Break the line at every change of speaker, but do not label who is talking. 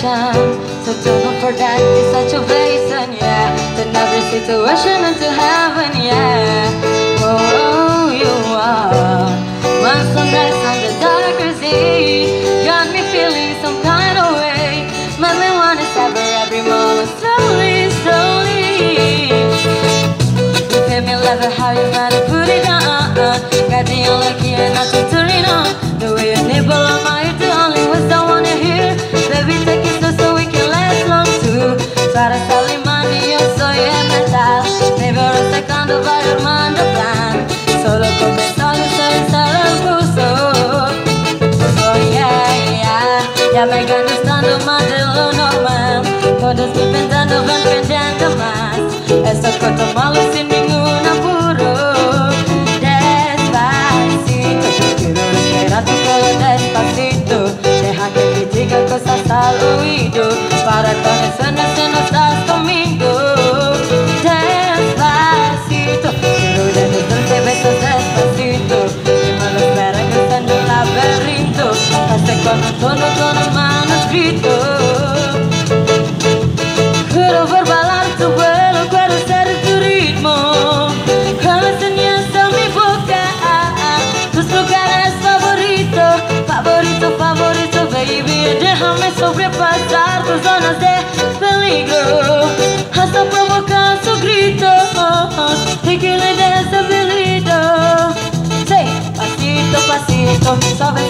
situation So don't forget it's such a blessing, yeah. Turn every situation into heaven, yeah. Oh, oh you are. My sunrise on the darkest sea, Got me feeling some kind of way. Made me wanna savor every moment slowly, slowly. You feel me love how you gotta put it on. Got the only Mi vero secando va armando plan. Solo con pensar usar el pulso. Oh yeah, yeah. Ya me van gustando más de lo normal. Cuando estoy pensando van pendiendo Con un tono, tono manuscrito. Quiero ver bailar tu vuelo, quiero ser tu ritmo. Quiero enseñarte mi boca, tus lugares favoritos, favorito, favorito, baby. Déjame sobrepasar tus zonas de peligro, hasta provocar su grito y que le des habilido. Sí, pasito, pasito, suave,